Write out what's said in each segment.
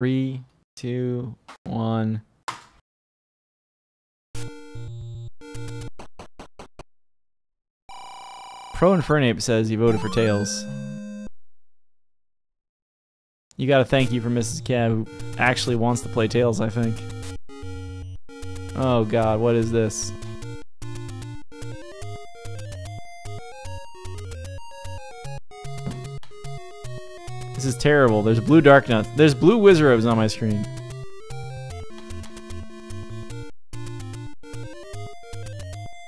Three, two, one. Pro Infernape says he voted for Tails. You got to thank you for Mrs. Cab, who actually wants to play Tails, I think. Oh god, what is this? This is terrible. There's blue Darknuts. There's blue Wizzrobes on my screen.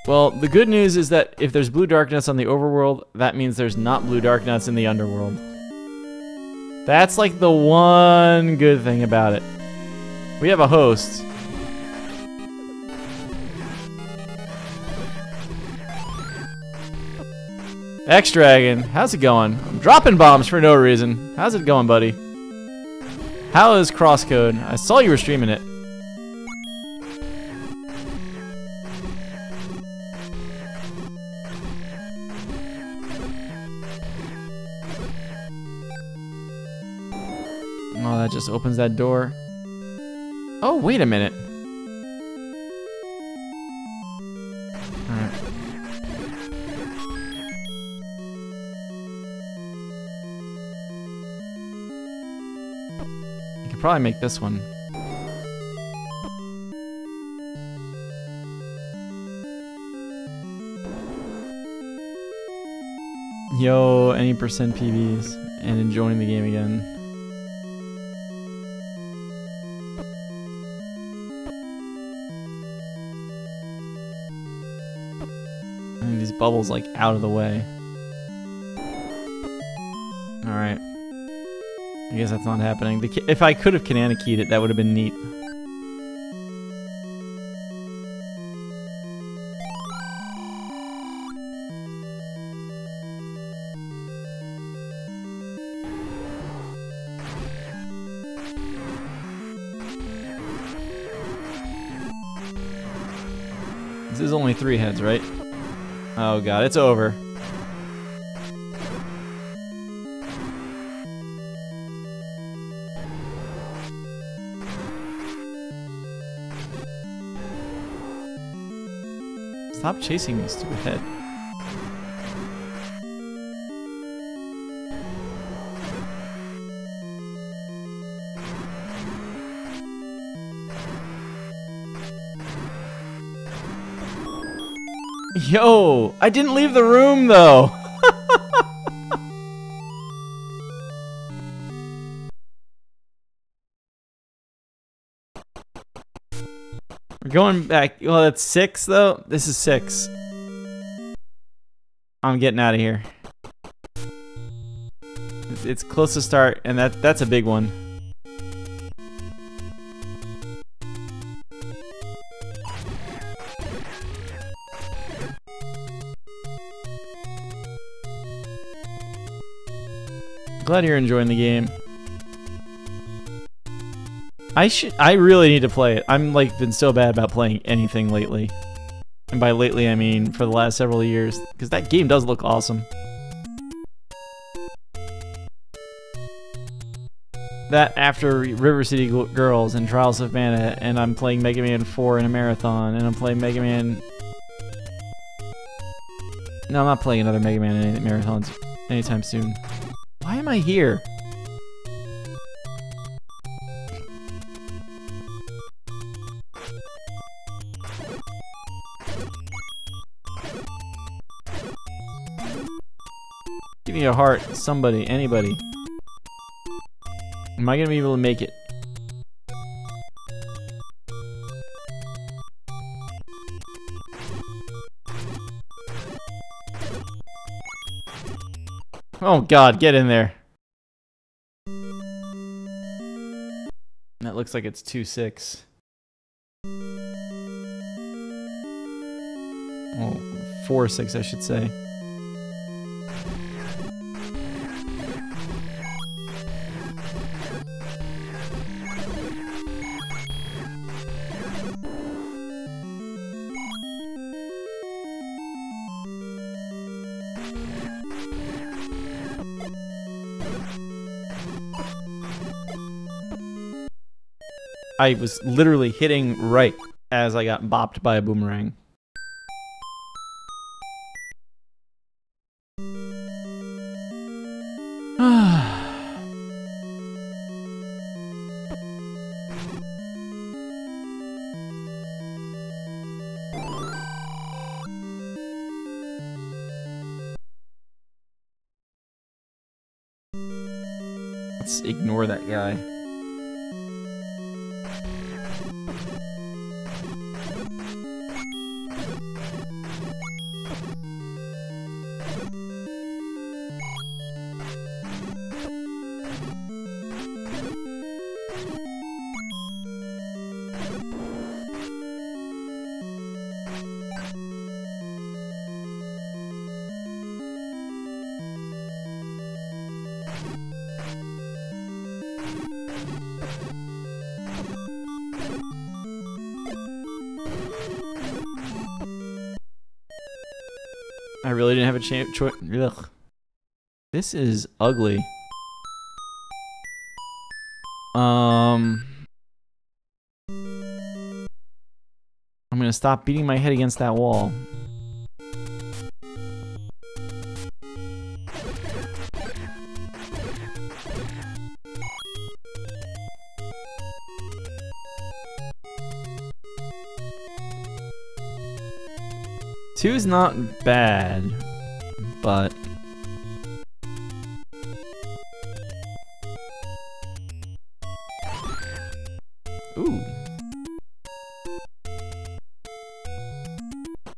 Well, the good news is that if there's blue Darknuts on the overworld, that means there's not blue Darknuts in the underworld. That's like the one good thing about it. We have a host. X Dragon, how's it going? I'm dropping bombs for no reason. How's it going, buddy? How is Crosscode? I saw you were streaming it. Oh, that just opens that door. Oh, wait a minute. Could probably make this one. Yo, any percent PBs and enjoying the game again. Mean, these bubbles like out of the way. Alright. I guess that's not happening. If I could have Kanana keyed it, that would have been neat. This is only three heads, right? Oh god, it's over. Stop chasing me, stupid head. Yo, I didn't leave the room though. Back. Well, that's six though. This is six. I'm getting out of here. It's- close to start, and that that's a big one. Glad you're enjoying the game. I should. I really need to play it. I'm like been so bad about playing anything lately, and by lately I mean for the last several years, because that game does look awesome. That after River City Girls and Trials of Mana, and I'm playing Mega Man 4 in a marathon, and I'm playing Mega Man. No, I'm not playing another Mega Man in any marathons anytime soon. Why am I here? Give me a heart, somebody, anybody. Am I gonna be able to make it? Oh god, get in there. That looks like it's 2-6. Oh, 4-6 I should say. I was literally hitting right as I got bopped by a boomerang. Let's ignore that guy. I really didn't have a chance. Cho- Ugh. This is ugly. Um. I'm gonna stop beating my head against that wall. Two is not bad, but ooh,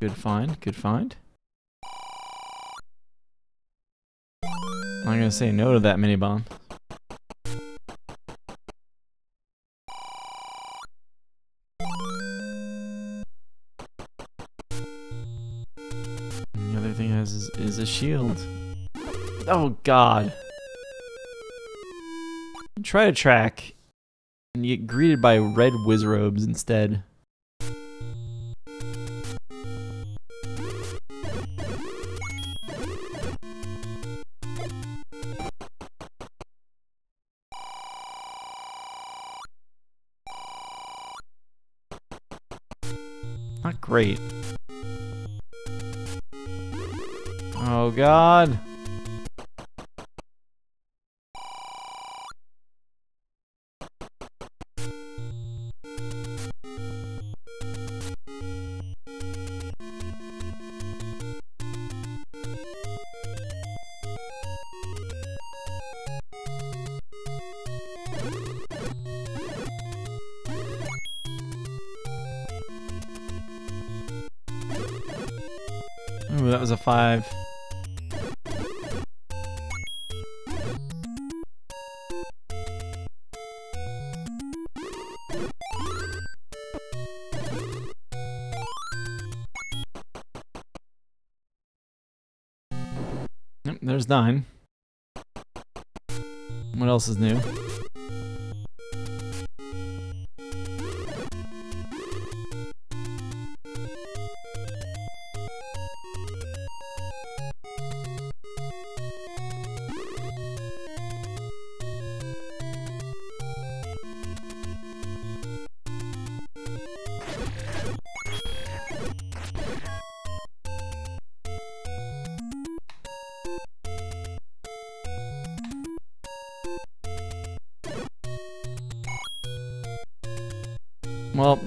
good find, good find. I'm gonna say no to that mini bomb. Oh god. You try to track, and you get greeted by red wizzrobes instead. Not great. Oh god. Ooh, that was a five. There's nine. What else is new?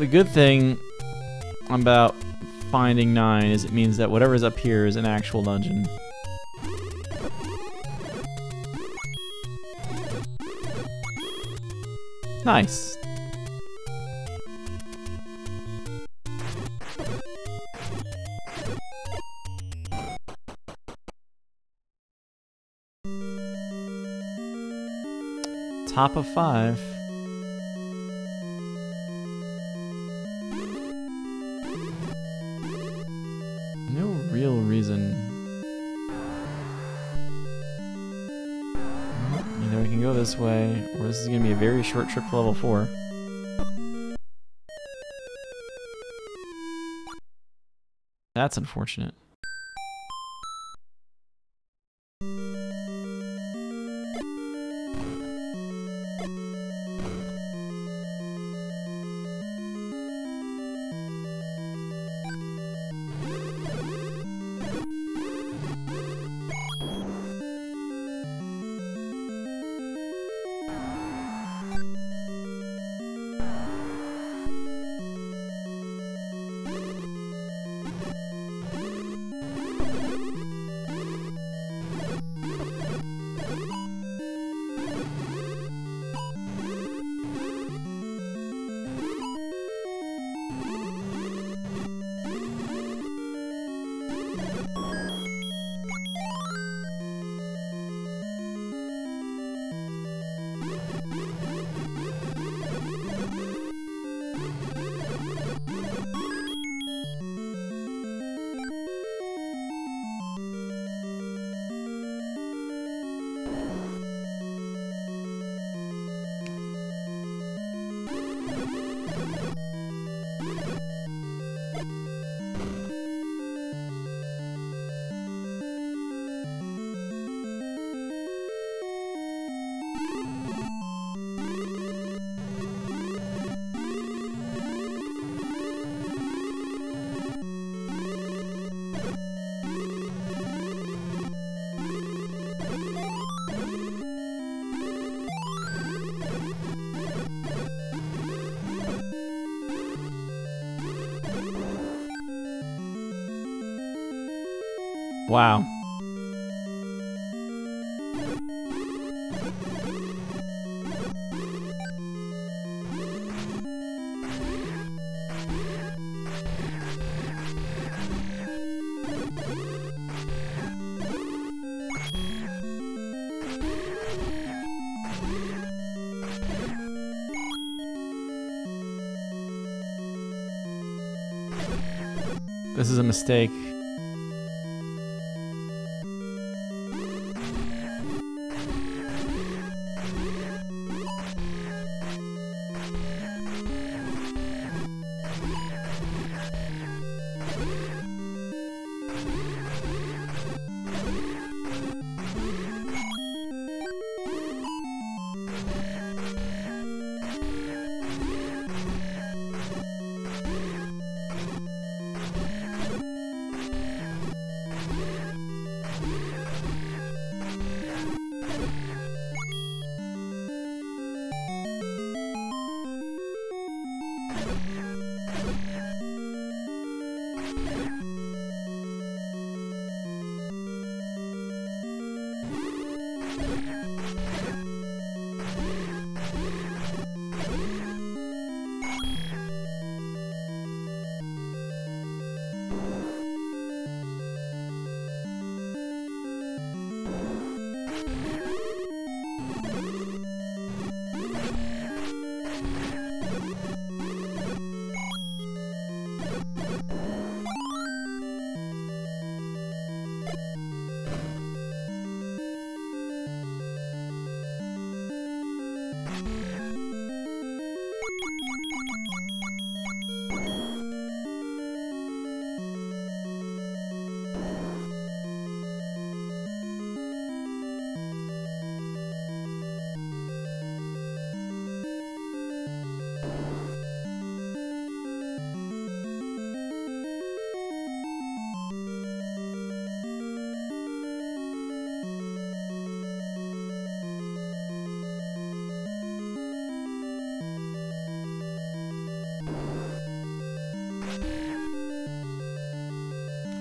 The good thing about finding nine is it means that whatever's up here is an actual dungeon. Nice. Top of five. This is going to be a very short trip to level 4. That's unfortunate. Wow. This is a mistake.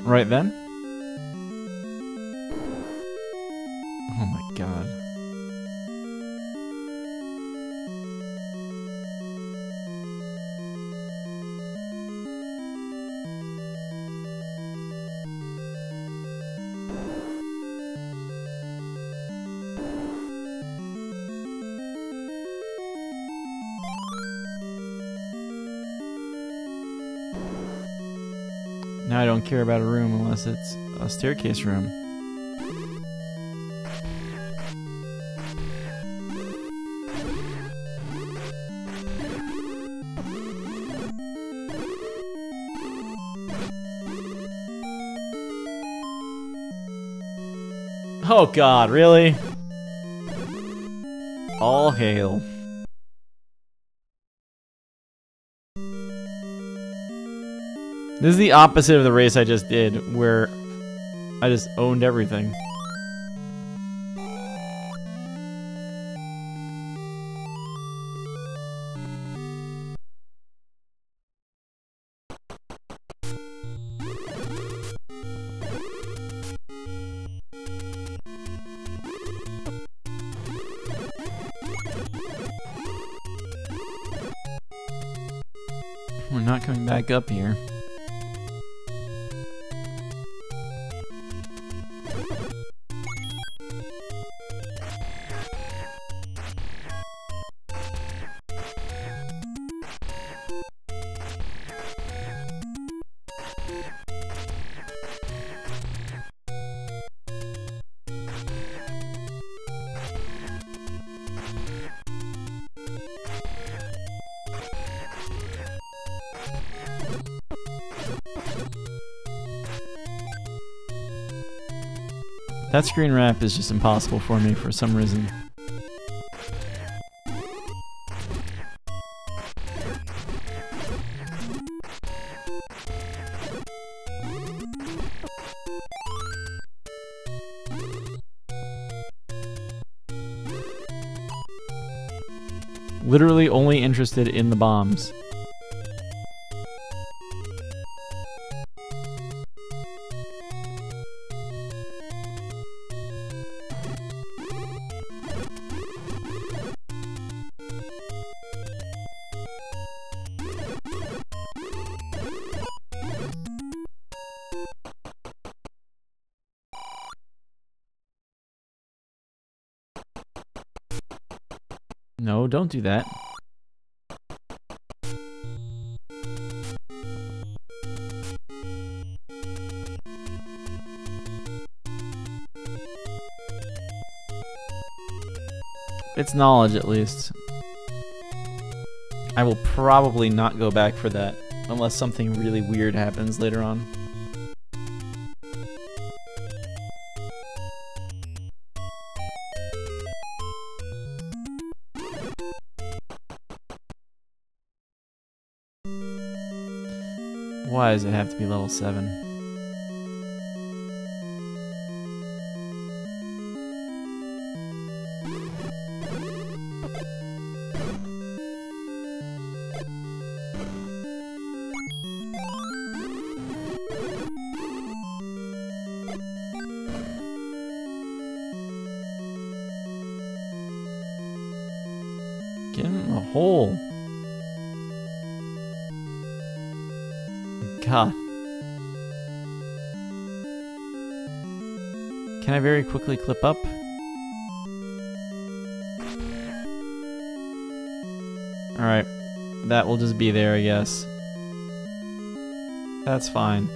Right then? Care about a room unless it's a staircase room. Oh god, really? All hail. This is the opposite of the race I just did, where I just owned everything. We're not coming back up here. That screen wrap is just impossible for me for some reason. Literally only interested in the bombs. Don't do that. It's knowledge, at least. I will probably not go back for that, unless something really weird happens later on. Why does it have to be level 7? God. Can I very quickly clip up? Alright. That will just be there, I guess. That's fine.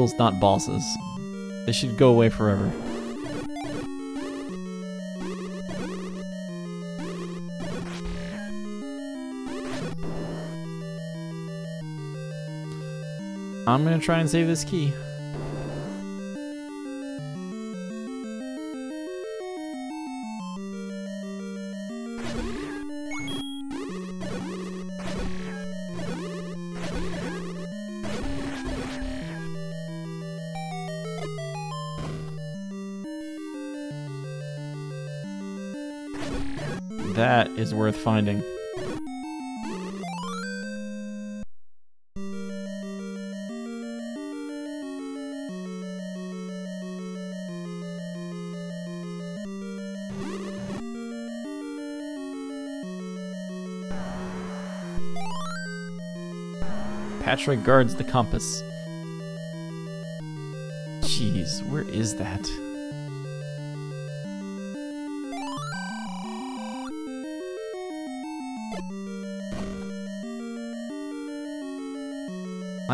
Noodles not bosses? They should go away forever. I'm gonna try and save this key. Is worth finding. Patrick guards the compass. Jeez, where is that?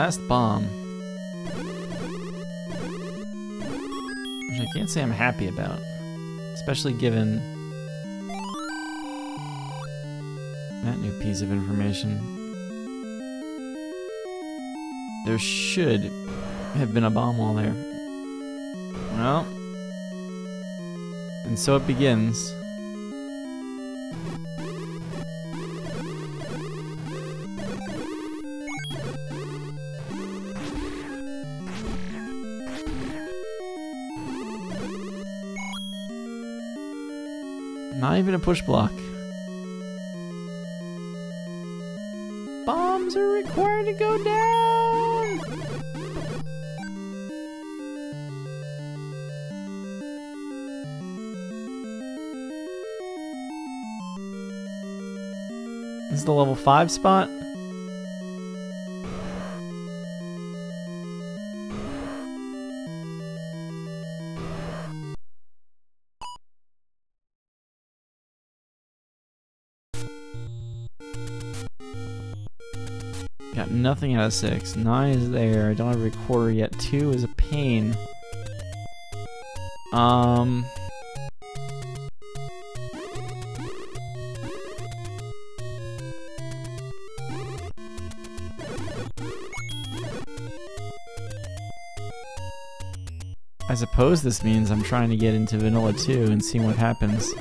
Last bomb. Which I can't say I'm happy about. Especially given that new piece of information. There should have been a bomb wall there. Well. And so it begins. Not even a push block. Bombs are required to go down! This is the level 5 spot? Out of six. Nine is there. I don't have a recorder yet. Two is a pain. Um. I suppose this means I'm trying to get into Vanilla 2 and see what happens.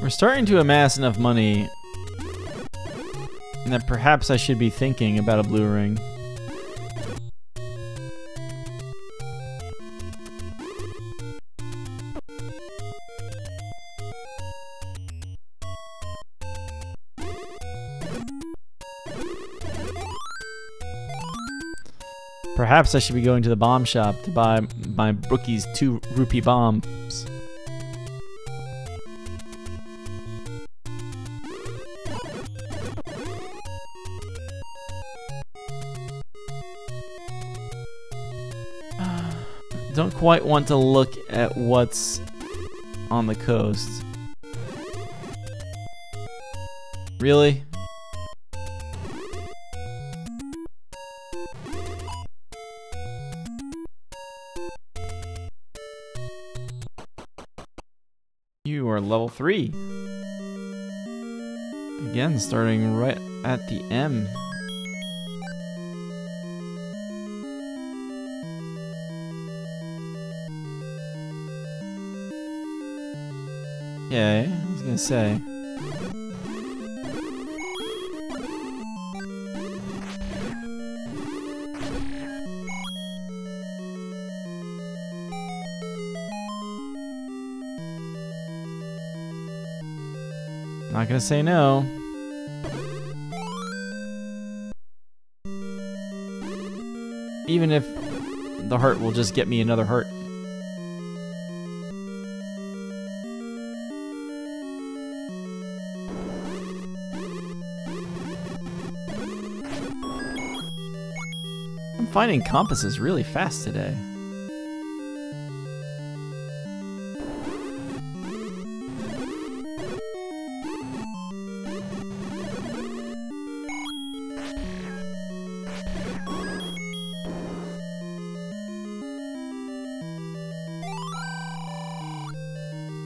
We're starting to amass enough money that perhaps I should be thinking about a blue ring. Perhaps I should be going to the bomb shop to buy my Brookie's two rupee bombs. Quite want to look at what's on the coast. Really? You are level 3. Again, starting right at the M. I was gonna say. Not gonna say no. Even if the heart will just get me another heart. Finding compasses really fast today.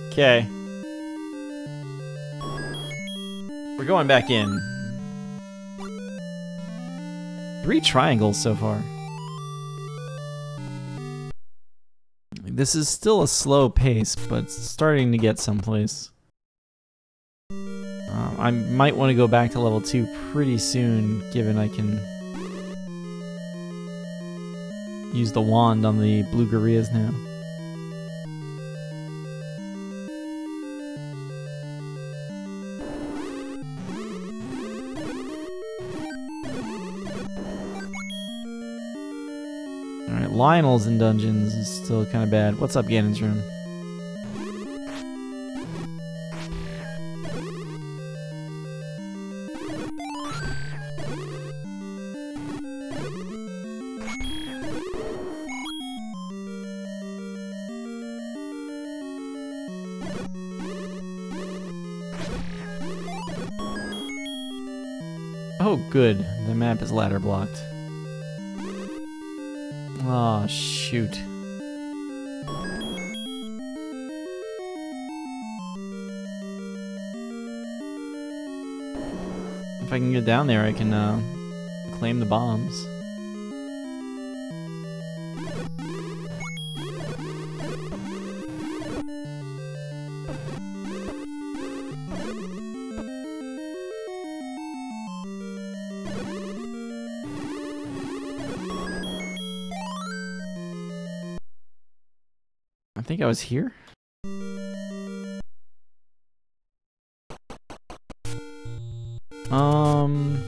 Okay. We're going back in. Three triangles so far. This is still a slow pace, but starting to get someplace. Uh, I might want to go back to level 2 pretty soon, given I can use the wand on the blue gorillas now. Lynels in dungeons is still kind of bad. What's up, Ganon's room? Oh, good. The map is ladder blocked. Oh, shoot. If I can get down there, I can uh, claim the bombs. I was here. Um.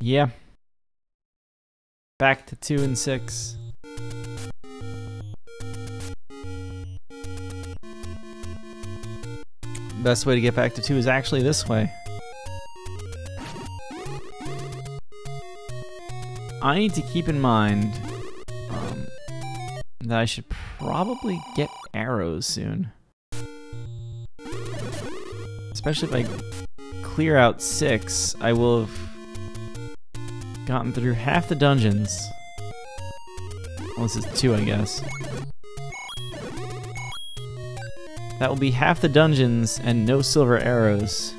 Yeah. Back to two and six. Best way to get back to two is actually this way. I need to keep in mind um, that I should probably get arrows soon. Especially if I clear out six, I will have gotten through half the dungeons. Well, this is two, I guess. That will be half the dungeons and no silver arrows.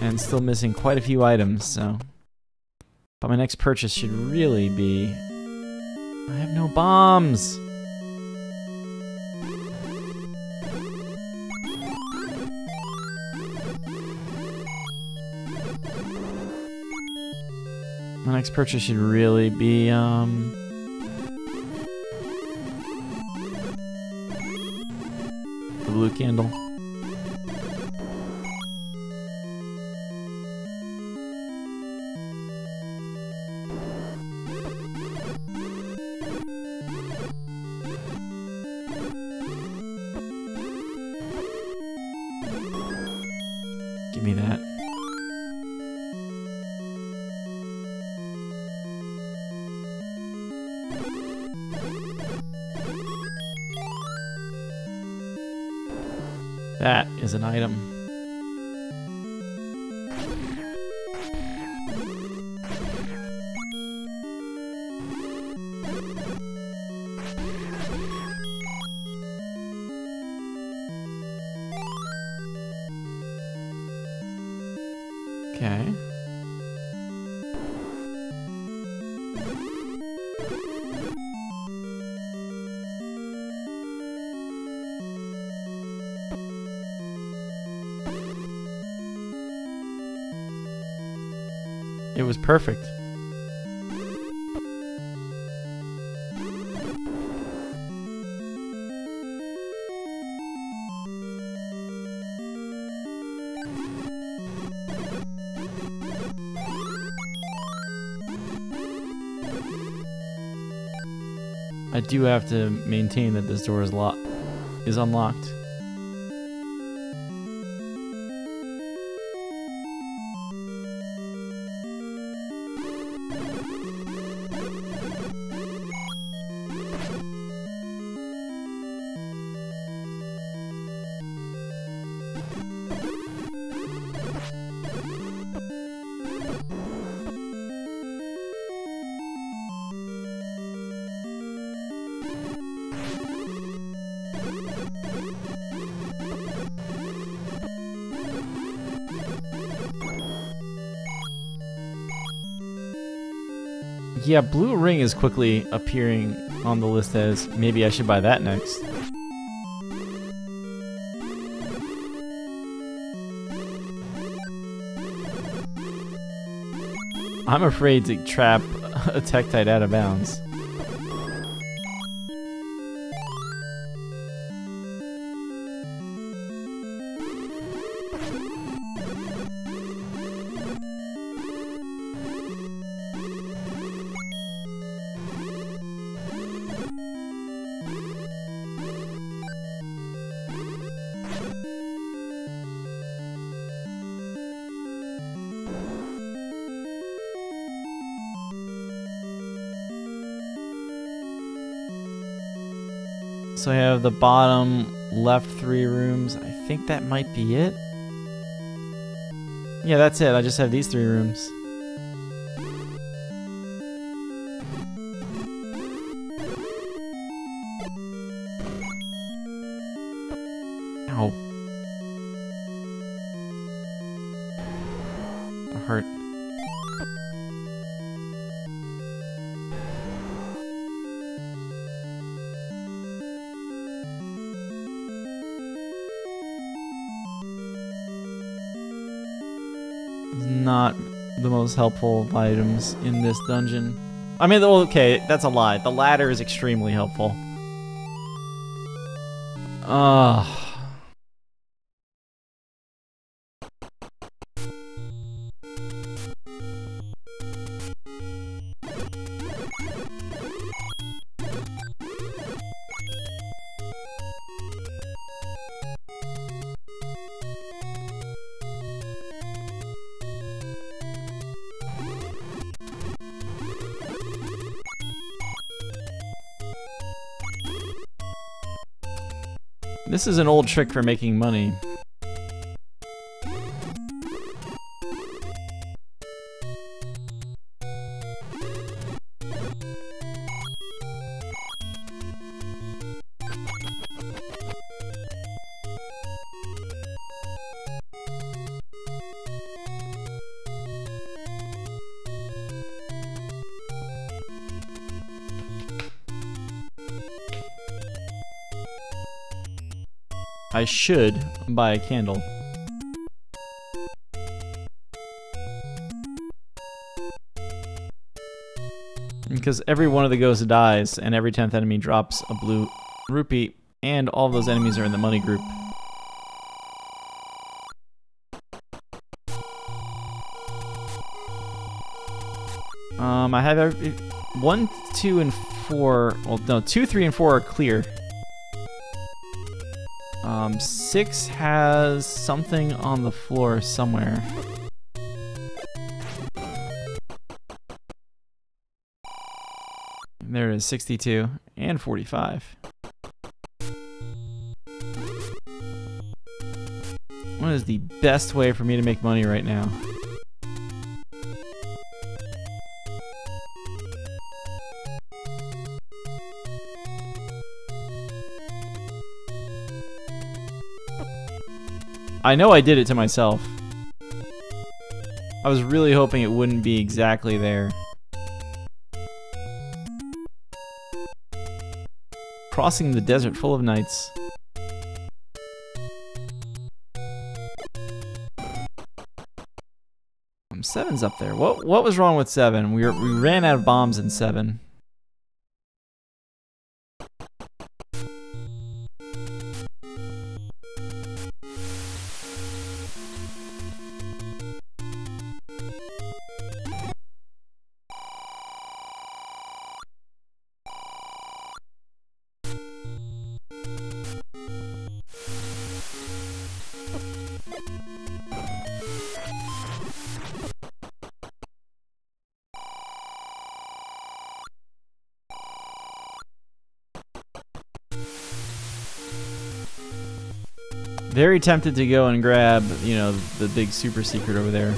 And still missing quite a few items, so... But my next purchase should really be I have no bombs. My next purchase should really be, um... The blue candle. An item. Was perfect. I do have to maintain that this door is locked is unlocked. Yeah, Blue Ring is quickly appearing on the list as maybe I should buy that next. I'm afraid to trap a Tektite out of bounds. So I have the bottom left three rooms. I think that might be it. Yeah, that's it. I just have these three rooms. Helpful items in this dungeon. I mean, okay, that's a lie. The ladder is extremely helpful. Ugh. This is an old trick for making money. I should buy a candle. Because every one of the ghosts dies, and every 10th enemy drops a blue rupee, and all those enemies are in the money group. Um, I have every, one, two, and four. Well, no, two, three, and four are clear. Um, six has something on the floor somewhere. There it is, 62 and 45. What is the best way for me to make money right now? I know I did it to myself. I was really hoping it wouldn't be exactly there. Crossing the desert full of nights. Um, seven's up there. What what was wrong with seven? We were, we ran out of bombs in seven. Very tempted to go and grab, you know, the big super secret over there.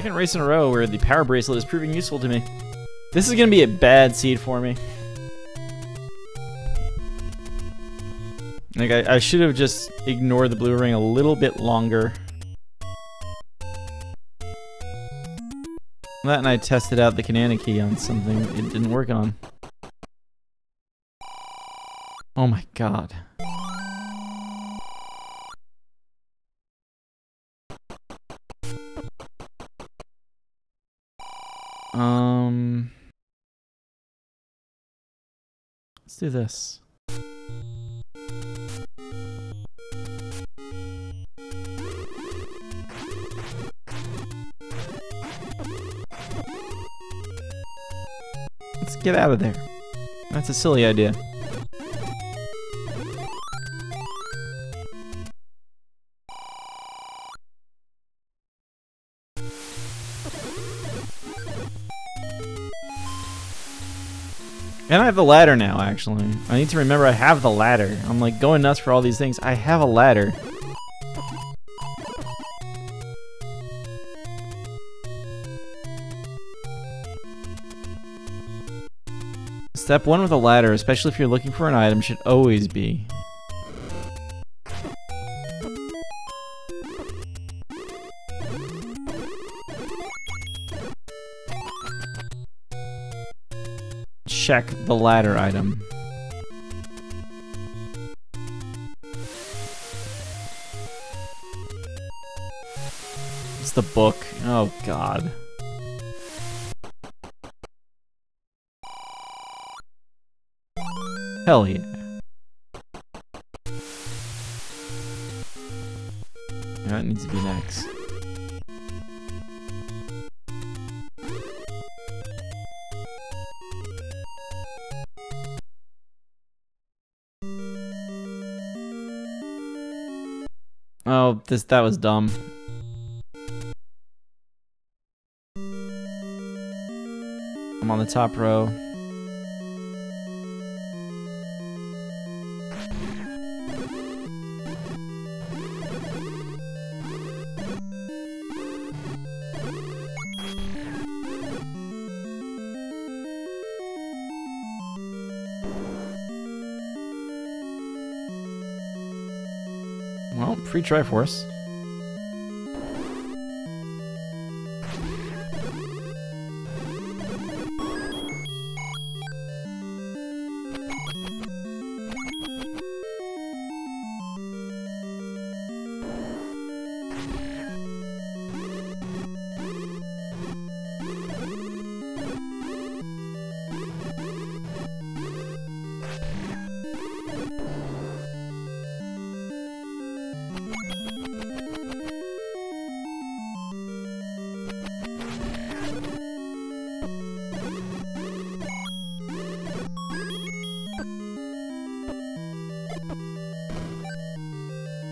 Second race in a row where the power bracelet is proving useful to me. This is gonna be a bad seed for me. Like, I, I should have just ignored the blue ring a little bit longer. That and I tested out the Kanana key on something it didn't work on. Oh my god. Do this. Let's get out of there. That's a silly idea. Have the ladder now, actually. I need to remember I have the ladder. I'm like going nuts for all these things. I have a ladder. Step one with a ladder, especially if you're looking for an item, should always be check the ladder item. It's the book. Oh god. Hell yeah. That needs to be next. This that was dumb. I'm on the top row. Triforce.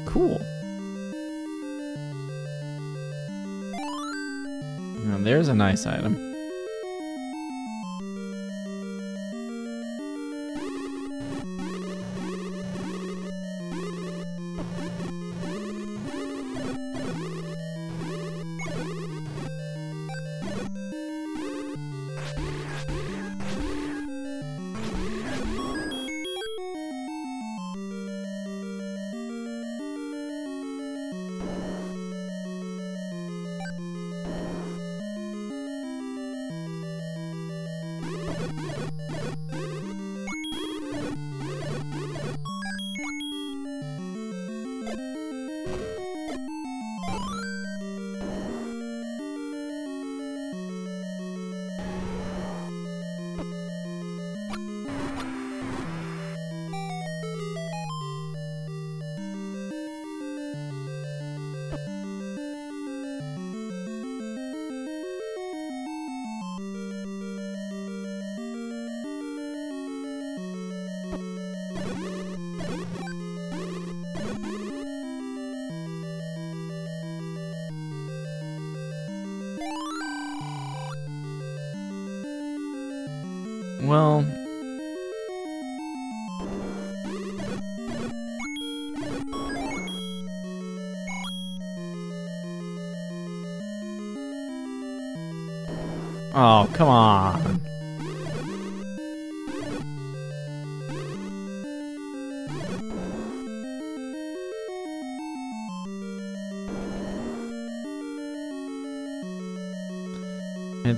Cool. Now there's a nice item.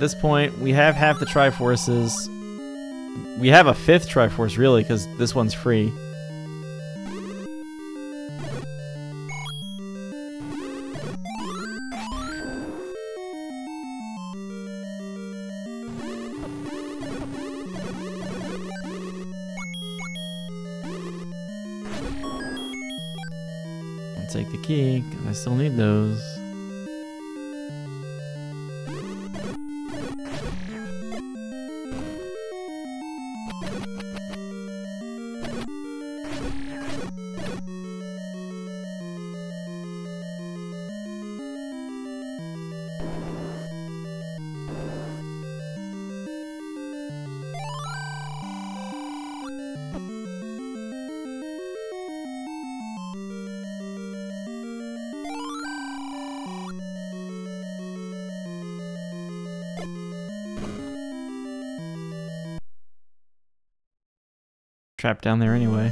This point, we have half the Triforces. We have a fifth Triforce, really, because this one's free. I'll take the key, I still need those. Down there anyway.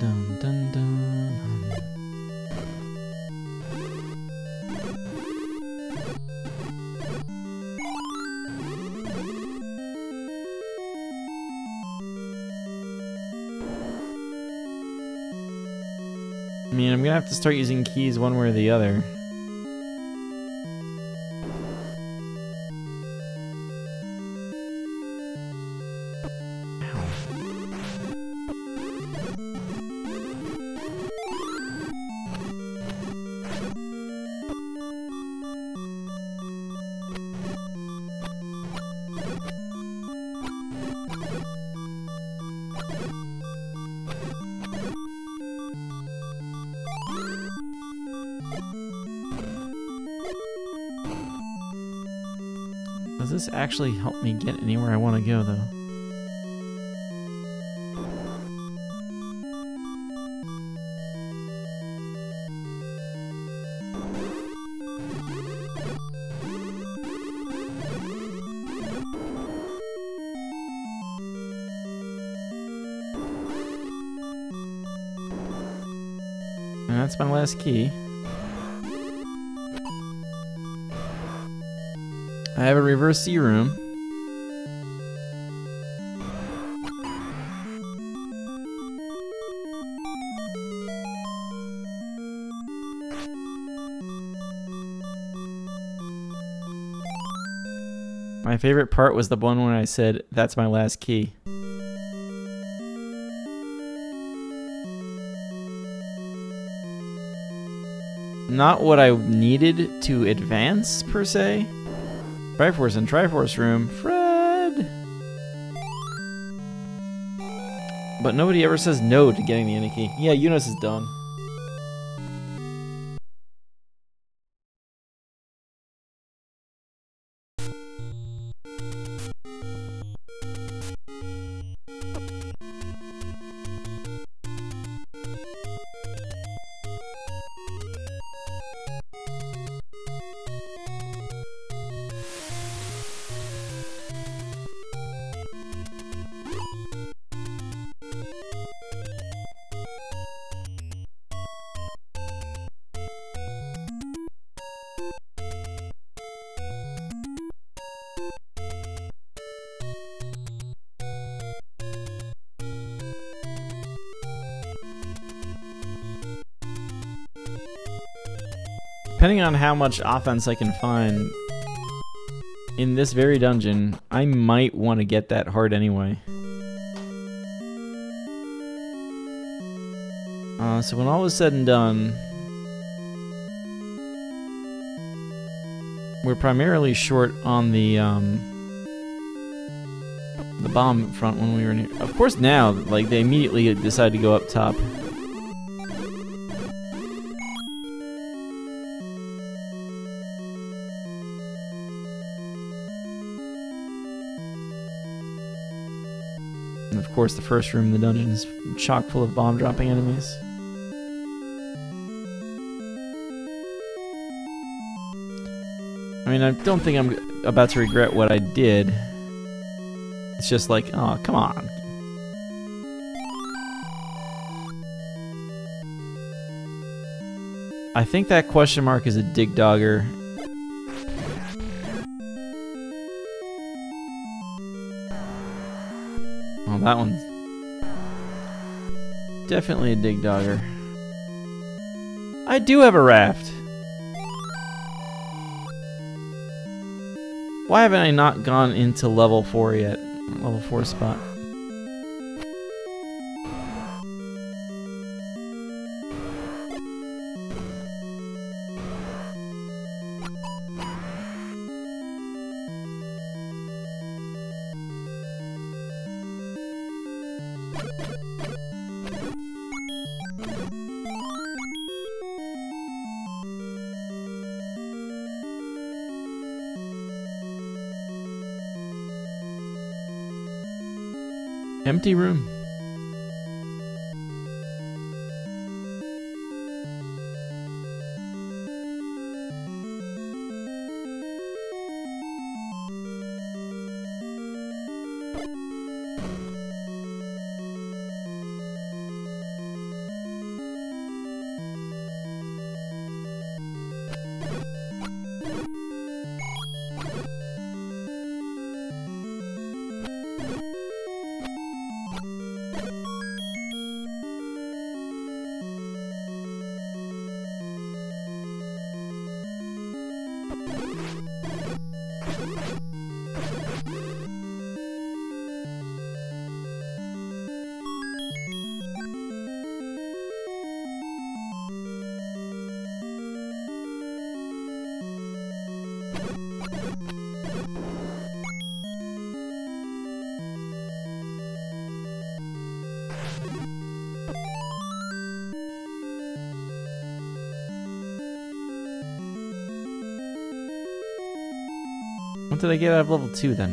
Dun dun dun. I mean, I'm gonna have to start using keys one way or the other. This actually help me get anywhere I want to go, though? And that's my last key. I have a reverse C room. My favorite part was the one when I said, that's my last key. Not what I needed to advance, per se. Triforce and Triforce room. Fred! But nobody ever says no to getting the key. Yeah, Eunice is done. On how much offense I can find in this very dungeon, I might want to get that heart anyway. Uh, so when all is said and done, we're primarily short on the um, the bomb front when we were here. Of course, now like they immediately decide to go up top. Course, the first room in the dungeon is chock full of bomb dropping enemies. I mean, I don't think I'm about to regret what I did. It's just like, oh, come on. I think that question mark is a Digdogger. Oh, that one's definitely a Digdogger. I do have a raft. Why haven't I not gone into level 4 yet? Level 4 spot. Empty room. Did I get out of level 2 then?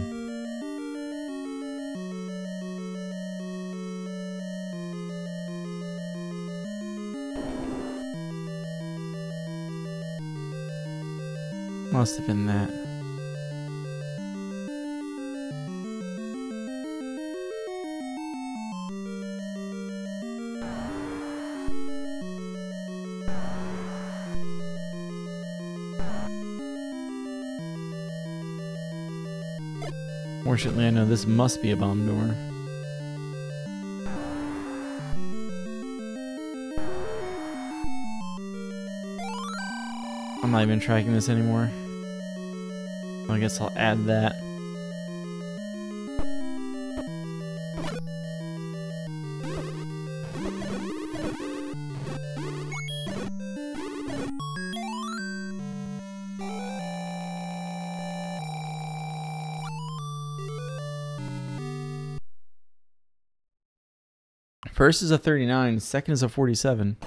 Must have been that. Fortunately, I know this must be a bomb door. I'm not even tracking this anymore. I guess I'll add that. First is a 39, second is a 47.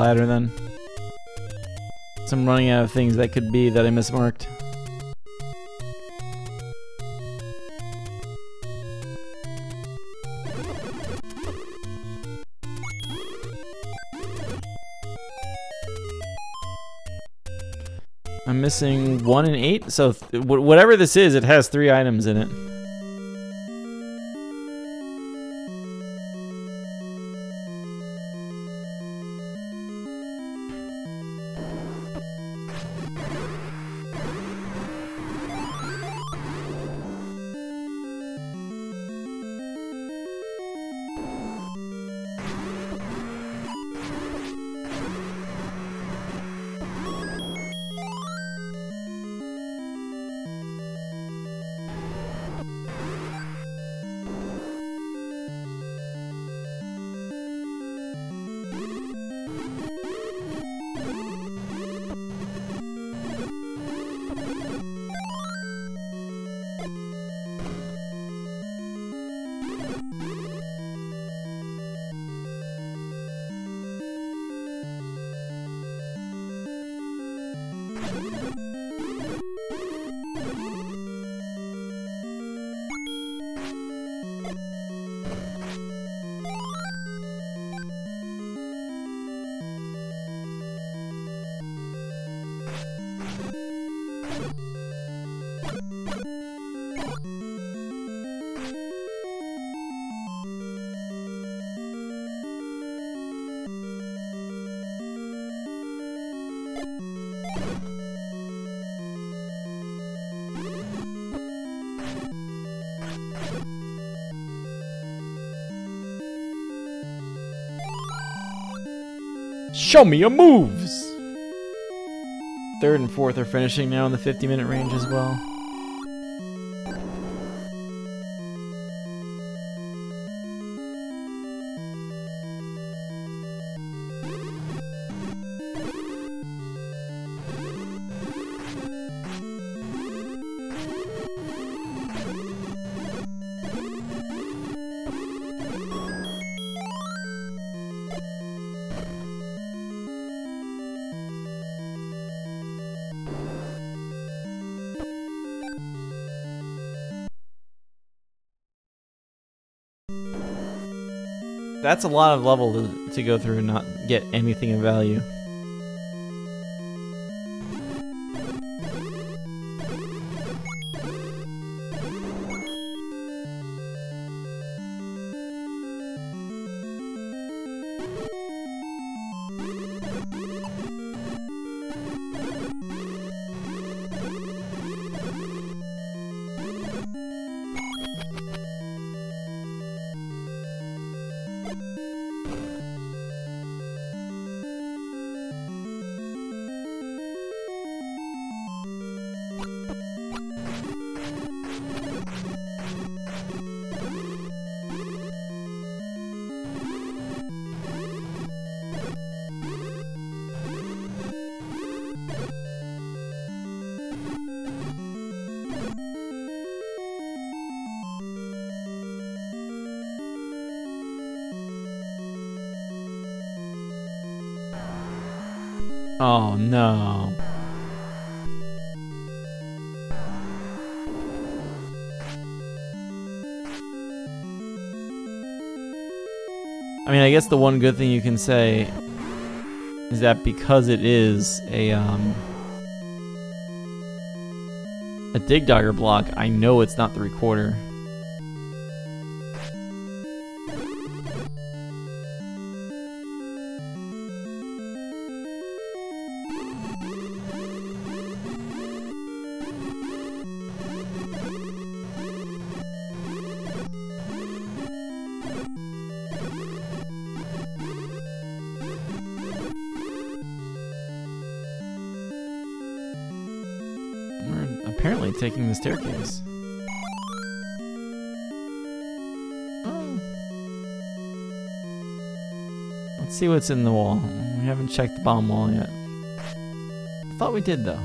Ladder then. So I'm running out of things that could be that I mismarked. I'm missing one and eight, so whatever this is, it has three items in it. Show me your moves! Third and fourth are finishing now in the 50 minute range as well. That's a lot of level to, to go through and not get anything of value. Oh no. I mean, I guess the one good thing you can say is that because it is a um, a Digdogger block, I know it's not the recorder. The staircase. Let's see what's in the wall. We haven't checked the bomb wall yet. Thought we did though.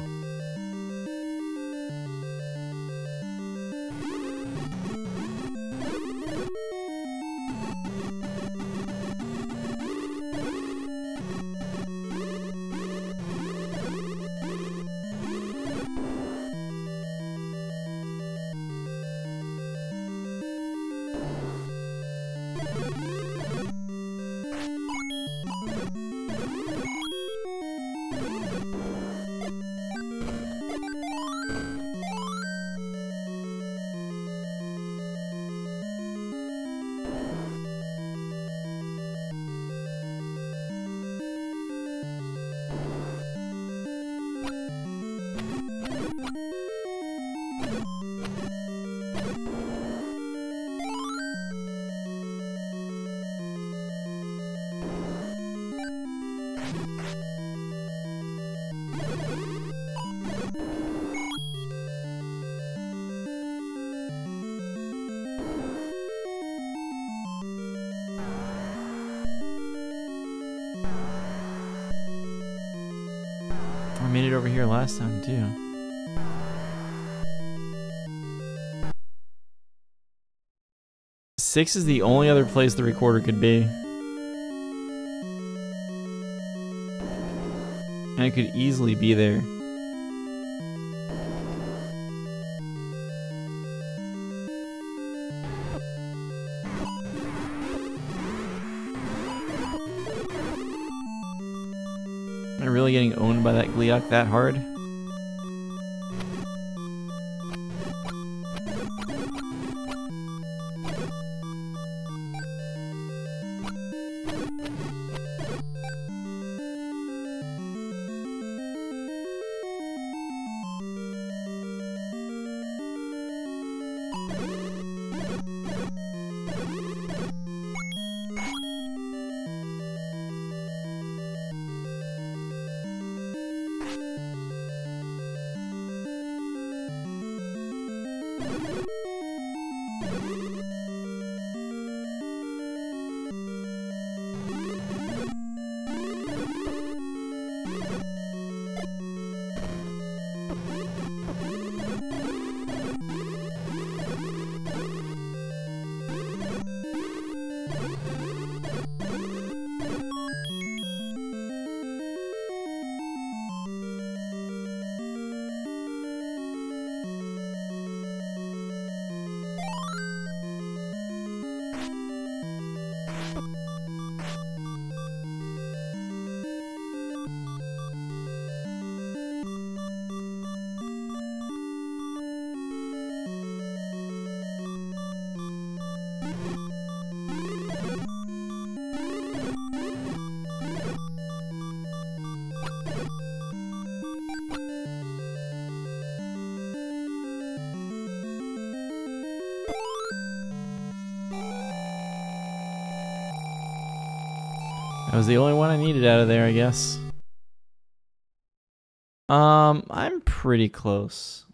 Here last time too. Six is the only other place the recorder could be. And it could easily be there. That hard? That was the only one I needed out of there, I guess. Um, I'm pretty close.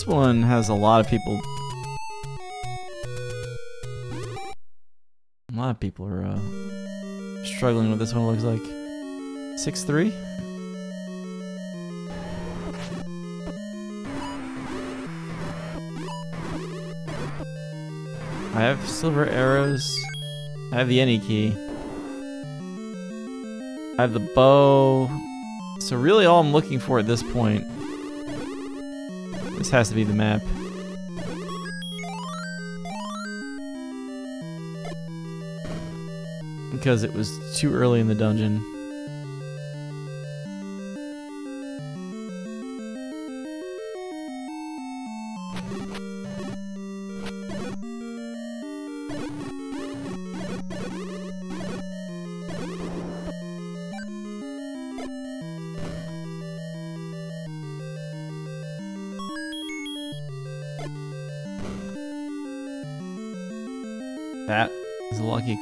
This one has a lot of people. A lot of people are uh, struggling with this one, looks like. 6-3? I have silver arrows. I have the any key. I have the bow. So really all I'm looking for at this point has to be the map. Because it was too early in the dungeon.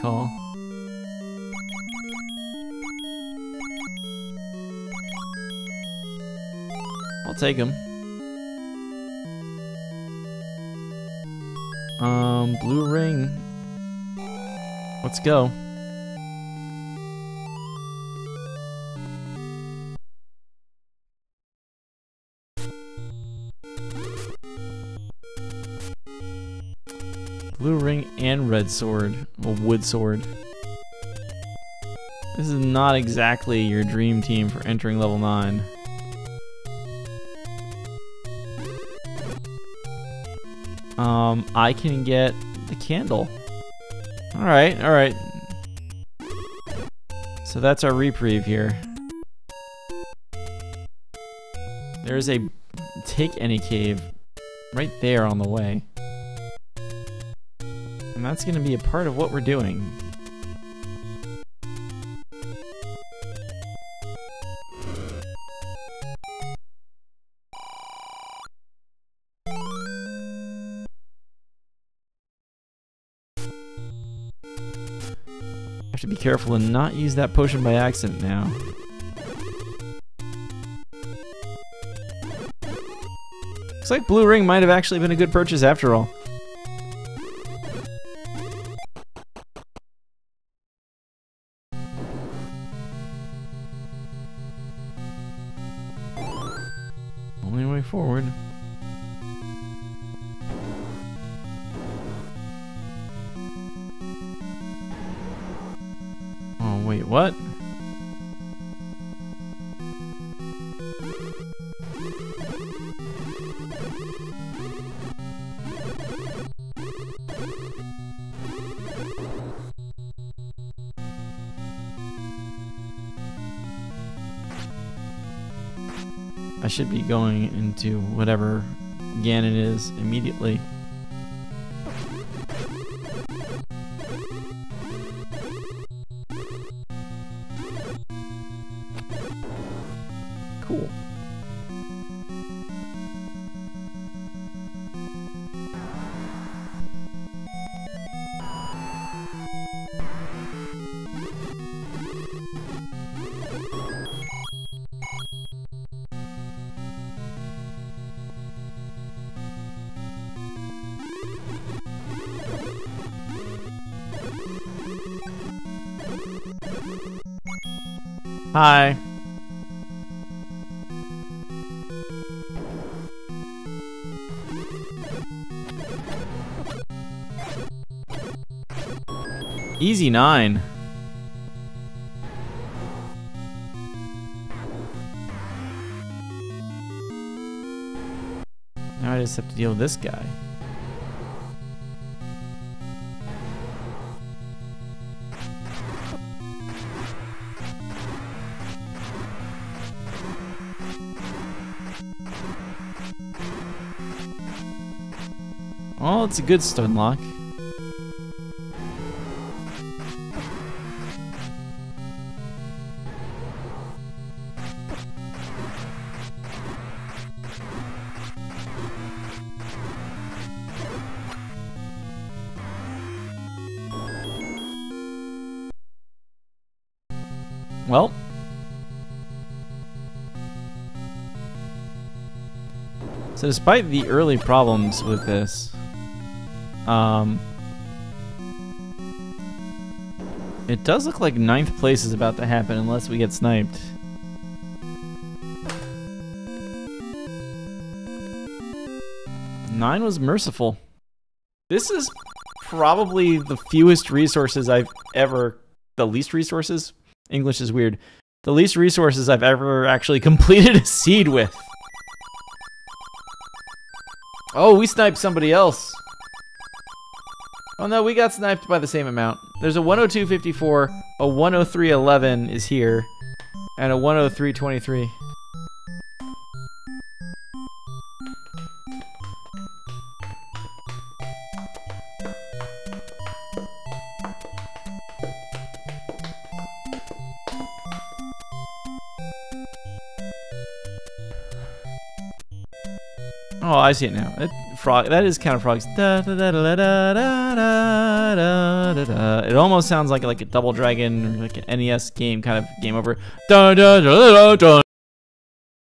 Call. I'll take him. Um, blue ring. Let's go. Blue ring and red sword. A wood sword. This is not exactly your dream team for entering level 9. Um, I can get the candle. Alright, alright. So that's our reprieve here. There's a take any cave right there on the way. That's going to be a part of what we're doing. have to be careful and not use that potion by accident now. Looks like Blue Ring might have actually been a good purchase after all. Should be going into whatever Ganon is immediately. Nine. Now I just have to deal with this guy. Well, it's a good stun lock. Despite the early problems with this, um, it does look like ninth place is about to happen unless we get sniped. Nine was merciful. This is probably the fewest resources I've ever, the least resources? English is weird. The least resources I've ever actually completed a seed with. Oh, we sniped somebody else. Oh no, we got sniped by the same amount. There's a 102.54, a 103.11 is here, and a 103.23. Oh, I see it now. It, frog. That is of frogs. It almost sounds like like a Double Dragon like an NES game kind of game over.